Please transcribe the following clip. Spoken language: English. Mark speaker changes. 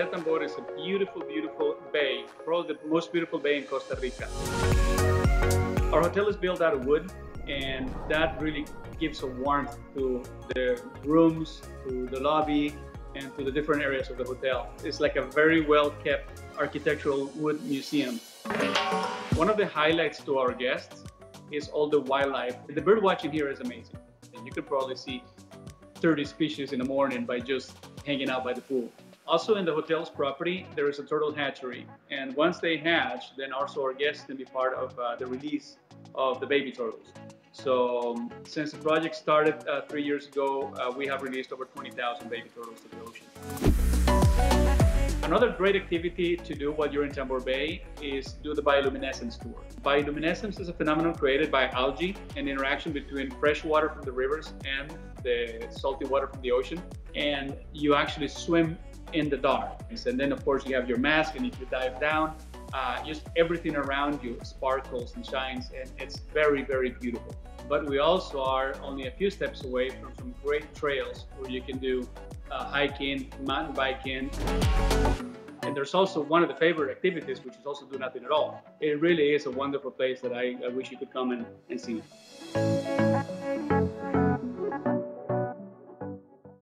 Speaker 1: Tambor is a beautiful, beautiful bay, probably the most beautiful bay in Costa Rica. Our hotel is built out of wood, and that really gives a warmth to the rooms, to the lobby, and to the different areas of the hotel. It's like a very well kept architectural wood museum. One of the highlights to our guests is all the wildlife. The bird watching here is amazing. You could probably see 30 species in the morning by just hanging out by the pool. Also in the hotel's property, there is a turtle hatchery. And once they hatch, then also our guests can be part of uh, the release of the baby turtles. So um, since the project started uh, three years ago, uh, we have released over 20,000 baby turtles to the ocean. Another great activity to do while you're in Tambor Bay is do the bioluminescence tour. Bioluminescence is a phenomenon created by algae and interaction between fresh water from the rivers and the salty water from the ocean. And you actually swim in the dark. And then of course you have your mask and if you dive down, uh, just everything around you sparkles and shines and it's very, very beautiful. But we also are only a few steps away from some great trails where you can do uh, hiking, mountain biking. And there's also one of the favorite activities, which is also do nothing at all. It really is a wonderful place that I, I wish you could come and, and see.